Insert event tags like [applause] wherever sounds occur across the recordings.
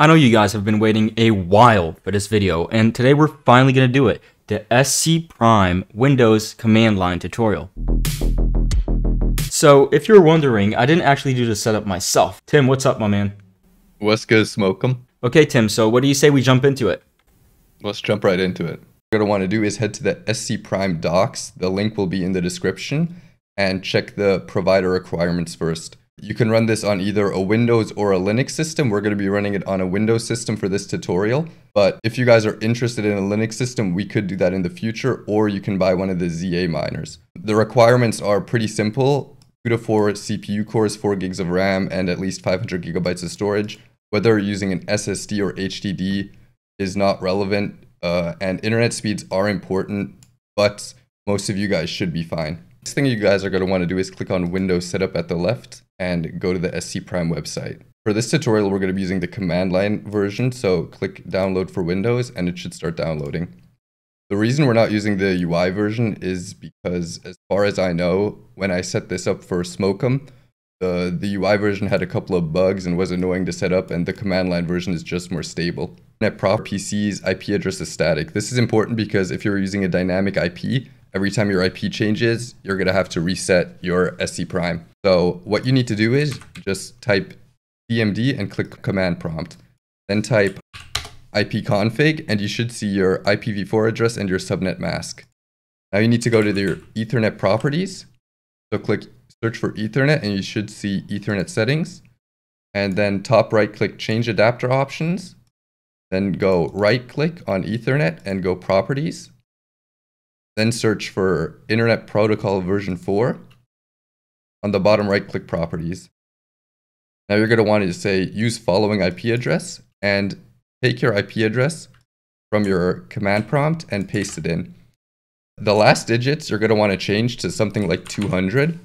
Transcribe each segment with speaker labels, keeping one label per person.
Speaker 1: I know you guys have been waiting a while for this video, and today we're finally going to do it, the SC Prime Windows command line tutorial. So, if you're wondering, I didn't actually do the setup myself. Tim, what's up, my man?
Speaker 2: What's good, smoke 'em?
Speaker 1: Okay, Tim, so what do you say we jump into it?
Speaker 2: Let's jump right into it. What you're going to want to do is head to the SC Prime docs. The link will be in the description and check the provider requirements first. You can run this on either a Windows or a Linux system. We're going to be running it on a Windows system for this tutorial. But if you guys are interested in a Linux system, we could do that in the future, or you can buy one of the Xa-Miners. The requirements are pretty simple. 2 to 4 CPU cores, 4 gigs of RAM, and at least 500 gigabytes of storage. Whether you're using an SSD or HDD is not relevant, uh, and internet speeds are important, but most of you guys should be fine. Next thing you guys are going to want to do is click on Windows Setup at the left and go to the SC Prime website. For this tutorial, we're going to be using the command line version, so click download for Windows and it should start downloading. The reason we're not using the UI version is because as far as I know, when I set this up for Smokem, the, the UI version had a couple of bugs and was annoying to set up and the command line version is just more stable. Net Prop PC's IP address is static. This is important because if you're using a dynamic IP, every time your IP changes, you're going to have to reset your SC prime. So what you need to do is just type cmd and click command prompt. Then type ipconfig and you should see your IPv4 address and your subnet mask. Now you need to go to your ethernet properties. So click search for ethernet and you should see ethernet settings. And then top right click change adapter options. Then go right click on ethernet and go properties. Then search for Internet Protocol version 4. On the bottom right, click Properties. Now you're going to want to say use following IP address and take your IP address from your command prompt and paste it in. The last digits you're going to want to change to something like 200.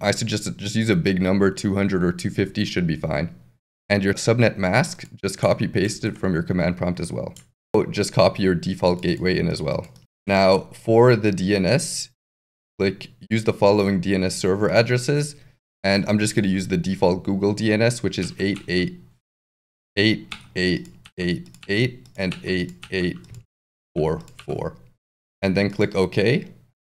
Speaker 2: I suggest just use a big number, 200 or 250 should be fine. And your subnet mask, just copy paste it from your command prompt as well. Just copy your default gateway in as well. Now, for the DNS, click use the following DNS server addresses. And I'm just going to use the default Google DNS, which is 888888 and 8844. And then click OK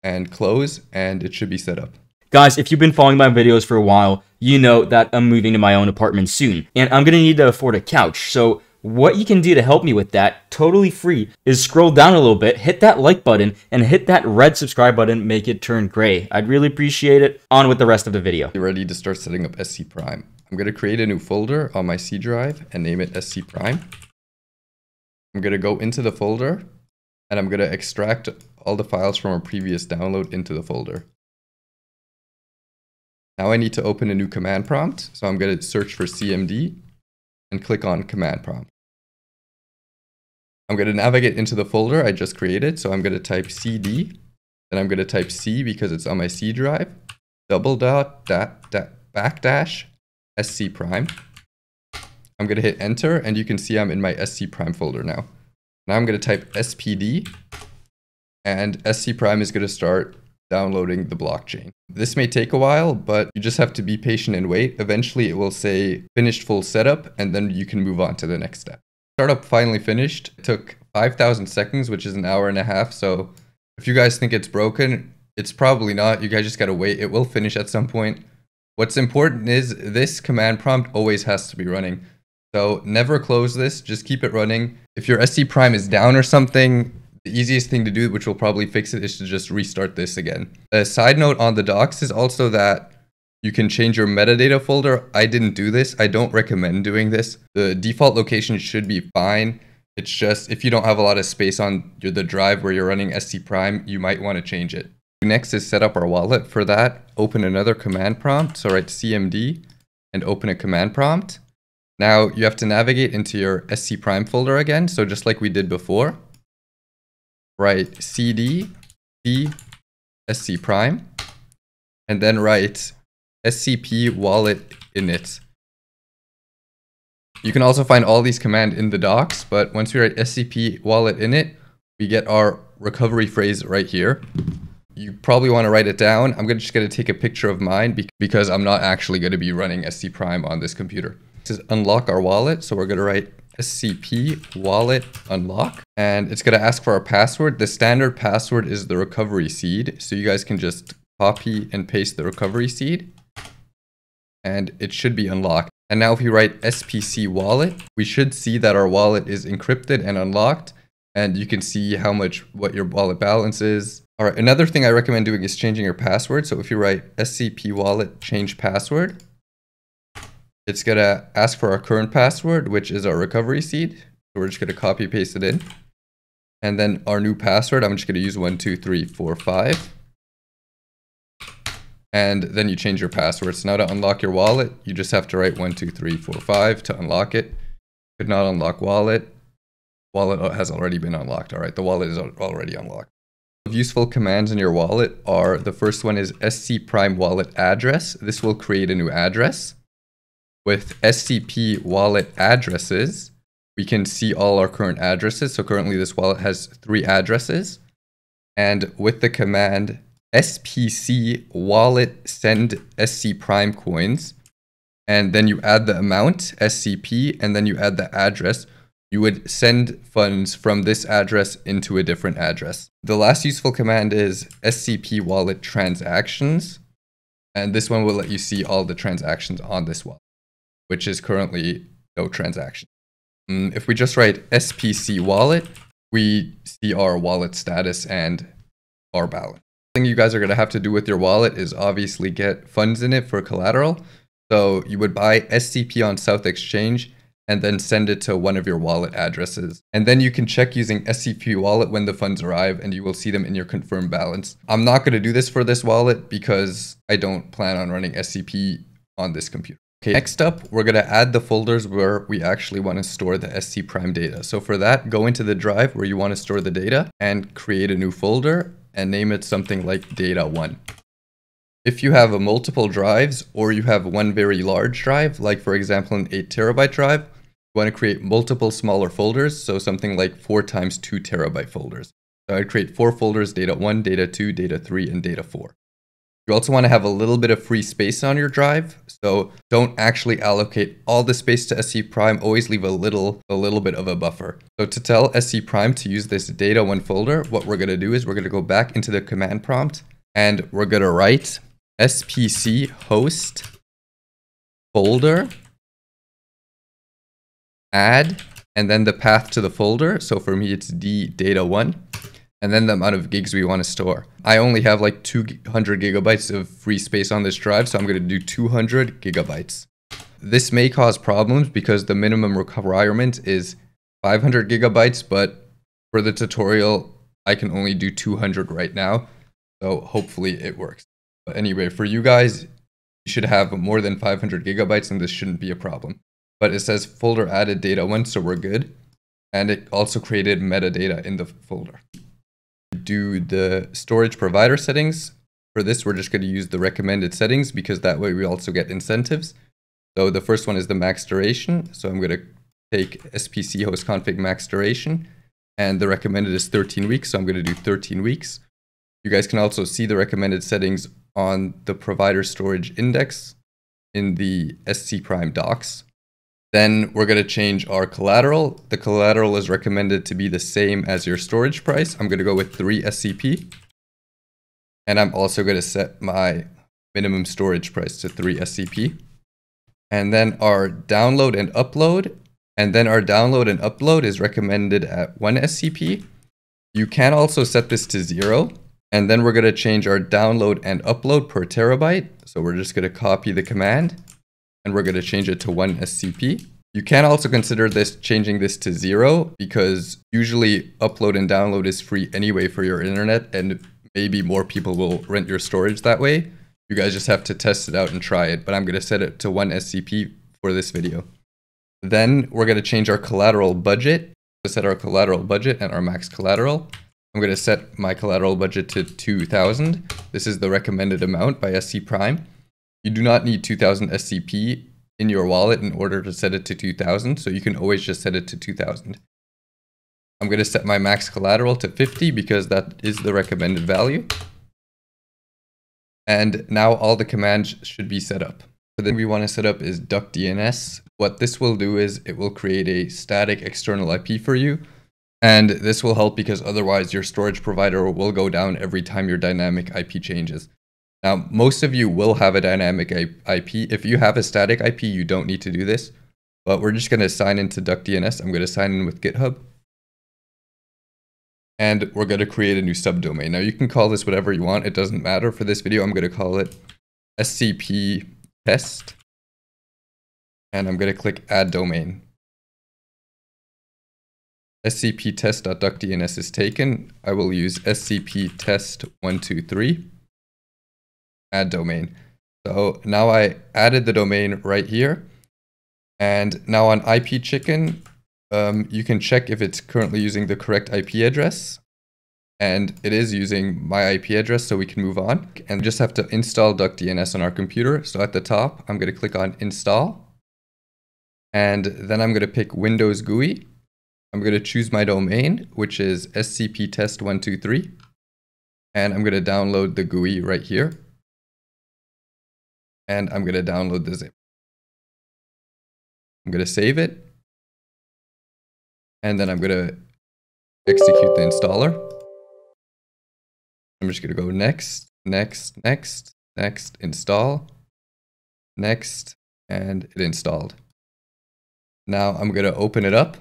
Speaker 2: and close, and it should be set up.
Speaker 1: Guys, if you've been following my videos for a while, you know that I'm moving to my own apartment soon, and I'm gonna need to afford a couch. So what you can do to help me with that, totally free, is scroll down a little bit, hit that like button, and hit that red subscribe button, make it turn gray. I'd really appreciate it. On with the rest of the video.
Speaker 2: You're ready to start setting up SC Prime. I'm going to create a new folder on my C drive and name it SC Prime. I'm going to go into the folder and I'm going to extract all the files from our previous download into the folder. Now I need to open a new command prompt. So I'm going to search for CMD and click on command prompt. I'm going to navigate into the folder I just created. So I'm going to type cd, then I'm going to type c because it's on my C drive, double dot, dot, dot backdash, sc prime. I'm going to hit enter and you can see I'm in my sc prime folder now. Now I'm going to type spd and sc prime is going to start downloading the blockchain. This may take a while, but you just have to be patient and wait. Eventually it will say finished full setup and then you can move on to the next step. Startup finally finished. It took 5,000 seconds, which is an hour and a half. So if you guys think it's broken, it's probably not. You guys just gotta wait. It will finish at some point. What's important is this command prompt always has to be running. So never close this, just keep it running. If your SC prime is down or something, the easiest thing to do, which will probably fix it, is to just restart this again. A side note on the docs is also that you can change your metadata folder. I didn't do this. I don't recommend doing this. The default location should be fine. It's just if you don't have a lot of space on the drive where you're running SC Prime, you might want to change it. Next is set up our wallet. For that, open another command prompt. So write cmd and open a command prompt. Now you have to navigate into your SC Prime folder again. So just like we did before, write cd p sc prime and then write scp wallet init. You can also find all these commands in the docs, but once we write scp wallet init, we get our recovery phrase right here. You probably want to write it down. I'm just going to take a picture of mine because I'm not actually going to be running SC Prime on this computer. Next is unlock our wallet. So we're going to write SCP wallet unlock and it's going to ask for our password. The standard password is the recovery seed. So you guys can just copy and paste the recovery seed and it should be unlocked. And now if we write SPC wallet, we should see that our wallet is encrypted and unlocked and you can see how much what your wallet balance is. All right, another thing I recommend doing is changing your password. So if you write SCP wallet change password, it's gonna ask for our current password, which is our recovery seed. So we're just gonna copy paste it in. And then our new password, I'm just gonna use one, two, three, four, five. And then you change your password. So now to unlock your wallet, you just have to write one, two, three, four, five to unlock it. Could not unlock wallet. Wallet has already been unlocked. All right, the wallet is already unlocked. Useful commands in your wallet are the first one is SC prime wallet address. This will create a new address. With SCP wallet addresses, we can see all our current addresses. So currently this wallet has three addresses. And with the command SPC wallet send SC prime coins, and then you add the amount, SCP, and then you add the address, you would send funds from this address into a different address. The last useful command is SCP wallet transactions. And this one will let you see all the transactions on this wallet, which is currently no transaction. Mm, if we just write SPC wallet, we see our wallet status and our balance. The thing you guys are going to have to do with your wallet is obviously get funds in it for collateral. So you would buy SCP on SouthXchange and then send it to one of your wallet addresses. And then you can check using SCP wallet when the funds arrive and you will see them in your confirmed balance. I'm not going to do this for this wallet because I don't plan on running SCP on this computer. Okay, next up, we're going to add the folders where we actually want to store the SC prime data. So for that, go into the drive where you want to store the data and create a new folder and name it something like data one. If you have multiple drives or you have one very large drive, like for example an 8 terabyte drive, you want to create multiple smaller folders, so something like 4 times 2 terabyte folders. So I'd create four folders, data 1, data 2, data 3, and data 4. You also want to have a little bit of free space on your drive, so don't actually allocate all the space to SC prime, always leave a little a little bit of a buffer. So to tell SC prime to use this data 1 folder, what we're going to do is we're going to go back into the command prompt and we're going to write spc host folder add, and then the path to the folder. So for me, it's D data one, and then the amount of gigs we want to store. I only have like 200 gigabytes of free space on this drive, so I'm going to do 200 gigabytes. This may cause problems because the minimum requirement is 500 gigabytes, but for the tutorial, I can only do 200 right now. So hopefully it works. But anyway, for you guys, you should have more than 500 gigabytes and this shouldn't be a problem but it says folder added data one, so we're good. And it also created metadata in the folder. Do the storage provider settings. For this, we're just going to use the recommended settings because that way we also get incentives. So the first one is the max duration. So I'm going to take SPC host config max duration and the recommended is 13 weeks. So I'm going to do 13 weeks. You guys can also see the recommended settings on the provider storage index in the SC Prime docs. Then we're going to change our collateral. The collateral is recommended to be the same as your storage price. I'm going to go with 3 SCP. And I'm also going to set my minimum storage price to 3 SCP. And then our download and upload. And then our download and upload is recommended at 1 SCP. You can also set this to 0. And then we're going to change our download and upload per terabyte. So we're just going to copy the command and we're going to change it to 1 SCP. You can also consider this changing this to zero because usually upload and download is free anyway for your internet and maybe more people will rent your storage that way. You guys just have to test it out and try it, but I'm going to set it to 1 SCP for this video. Then we're going to change our collateral budget. To set our collateral budget and our max collateral. I'm going to set my collateral budget to 2000. This is the recommended amount by SC Prime. You do not need 2000 SCP in your wallet in order to set it to 2000, so you can always just set it to 2000. I'm going to set my max collateral to 50 because that is the recommended value. And now all the commands should be set up. The thing we want to set up is DuckDNS. What this will do is it will create a static external IP for you. And this will help because otherwise your storage provider will go down every time your dynamic IP changes. Now, most of you will have a dynamic IP. If you have a static IP, you don't need to do this. But we're just going to sign into DuckDNS. I'm going to sign in with GitHub. And we're going to create a new subdomain. Now, you can call this whatever you want. It doesn't matter. For this video, I'm going to call it SCP test. And I'm going to click add domain. SCP test.duckdns is taken. I will use SCP test 123 add domain. So now I added the domain right here. And now on IP chicken, um, you can check if it's currently using the correct IP address. And it is using my IP address, so we can move on. And just have to install DuckDNS on our computer. So at the top, I'm going to click on install. And then I'm going to pick Windows GUI. I'm going to choose my domain, which is scp test123. And I'm going to download the GUI right here and I'm going to download the zip. I'm going to save it. And then I'm going to execute the installer. I'm just going to go next, next, next, next, install, next, and it installed. Now I'm going to open it up.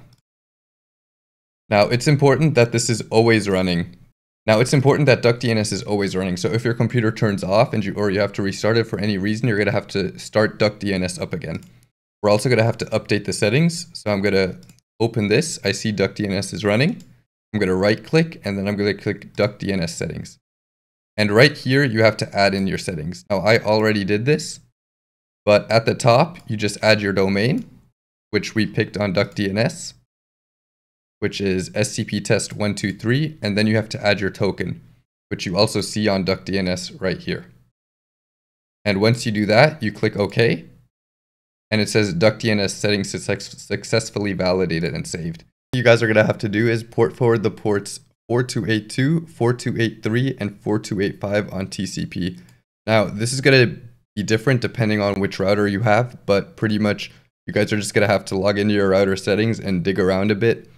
Speaker 2: Now it's important that this is always running now it's important that DuckDNS is always running. So if your computer turns off and you or you have to restart it for any reason, you're gonna have to start DuckDNS up again. We're also gonna have to update the settings. So I'm gonna open this. I see DuckDNS is running. I'm gonna right click and then I'm gonna click DuckDNS settings. And right here, you have to add in your settings. Now I already did this, but at the top, you just add your domain, which we picked on DuckDNS which is SCP test 123, and then you have to add your token, which you also see on DuckDNS right here. And once you do that, you click OK, and it says DuckDNS settings successfully validated and saved. What you guys are going to have to do is port forward the ports 4282, 4283, and 4285 on TCP. Now, this is going to be different depending on which router you have, but pretty much you guys are just going to have to log into your router settings and dig around a bit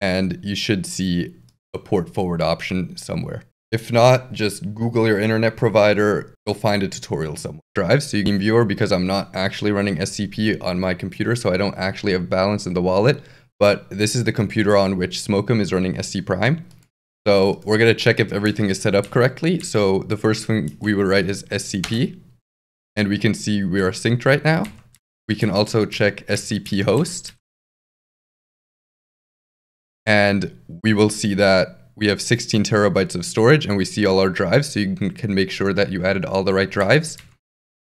Speaker 2: and you should see a port forward option somewhere. If not, just Google your internet provider, you'll find a tutorial somewhere. Drive so you can viewer because I'm not actually running SCP on my computer, so I don't actually have balance in the wallet. But this is the computer on which Smokem is running SC Prime. So we're gonna check if everything is set up correctly. So the first thing we would write is SCP, and we can see we are synced right now. We can also check SCP host, and we will see that we have 16 terabytes of storage and we see all our drives. So you can, make sure that you added all the right drives.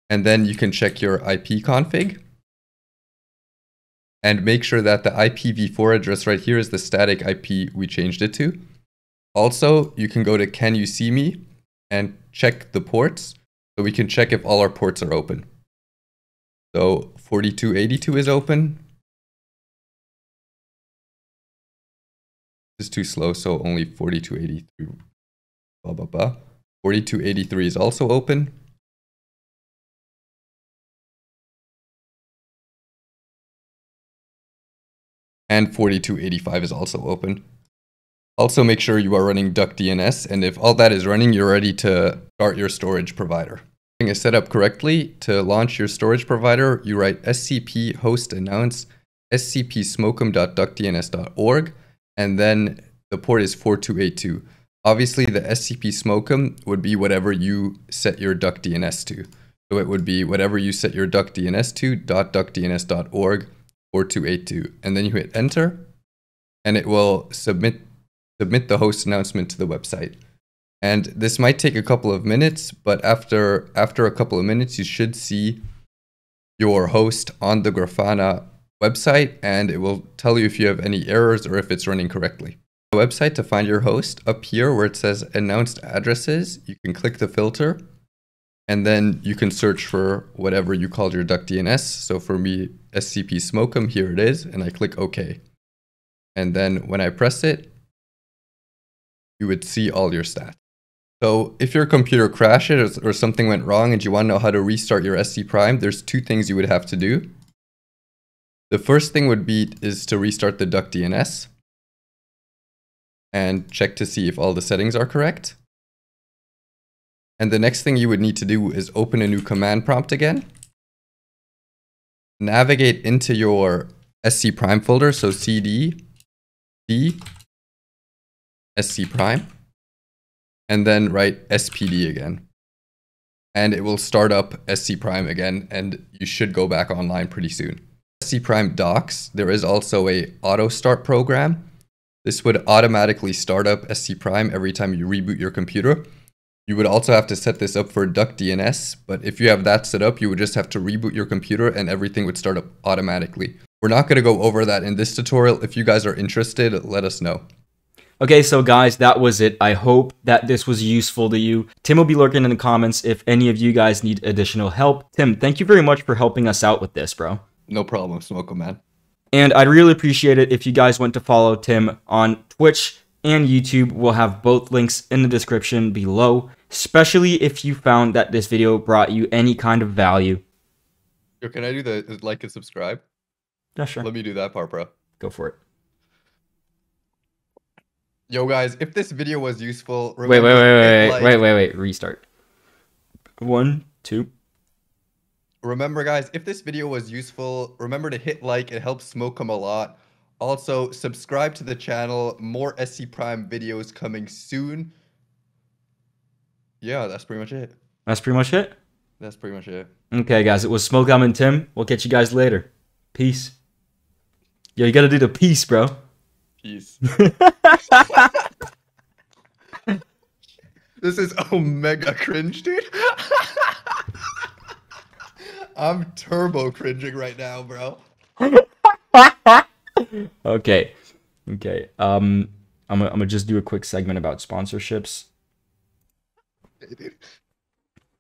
Speaker 2: And then you can check your IP config and make sure that the IPv4 address right here is the static IP we changed it to. Also, you can go to Can You See Me and check the ports so we can check if all our ports are open. So 4282 is open, is too slow, so only 4283, blah, blah, blah. 4283 is also open. And 4285 is also open. Also make sure you are running DuckDNS, and if all that is running, you're ready to start your storage provider. Is set up correctly, to launch your storage provider, you write scp host announce scp-smokem.duckdns.org and then the port is 4282. Obviously, the SCP Smokem would be whatever you set your duck DNS to. So it would be whatever you set your duck DNS to, .duckdns.org 4282. And then you hit enter, and it will submit, submit the host announcement to the website. And this might take a couple of minutes, but after, after a couple of minutes, you should see your host on the Grafana website and it will tell you if you have any errors or if it's running correctly. The website to find your host up here where it says announced addresses, you can click the filter and then you can search for whatever you called your duck DNS. So for me, SCP Smokem, here it is, and I click OK. And then when I press it, you would see all your stats. So if your computer crashes or something went wrong and you want to know how to restart your SC Prime, there's two things you would have to do. The first thing would be is to restart the duck DNS and check to see if all the settings are correct. And the next thing you would need to do is open a new command prompt again. Navigate into your SC Prime folder, so CD, D, SC Prime, and then write SPD again. And it will start up SC Prime again, and you should go back online pretty soon. SC Prime docs, there is also a auto start program. This would automatically start up SC Prime every time you reboot your computer. You would also have to set this up for Duck DNS, but if you have that set up, you would just have to reboot your computer and everything would start up automatically. We're not going to go over that in this tutorial. If you guys are interested, let us know.
Speaker 1: Okay, so guys, that was it. I hope that this was useful to you. Tim will be lurking in the comments if any of you guys need additional help. Tim, thank you very much for helping us out with this, bro.
Speaker 2: No problem, Smoko Man.
Speaker 1: And I'd really appreciate it if you guys went to follow Tim on Twitch and YouTube. We'll have both links in the description below, especially if you found that this video brought you any kind of value.
Speaker 2: Yo, can I do the like and subscribe?
Speaker 1: Yeah, sure.
Speaker 2: Let me do that part, bro.
Speaker 1: Go for it.
Speaker 2: Yo, guys, if this video was useful,
Speaker 1: wait, wait, wait, wait, like... wait, wait, wait, restart. One, two.
Speaker 2: Remember, guys, if this video was useful, remember to hit like. It helps Smokem a lot. Also, subscribe to the channel. More SC Prime videos coming soon. Yeah, that's pretty much it.
Speaker 1: That's pretty much it?
Speaker 2: That's pretty much it.
Speaker 1: Okay, guys, it was Smokem and Tim. We'll catch you guys later. Peace. Yo, you gotta do the peace, bro.
Speaker 2: Peace. [laughs] this is omega cringe, dude. I'm turbo cringing right now, bro. [laughs]
Speaker 1: okay. Okay. Um I'm gonna, I'm gonna just do a quick segment about sponsorships.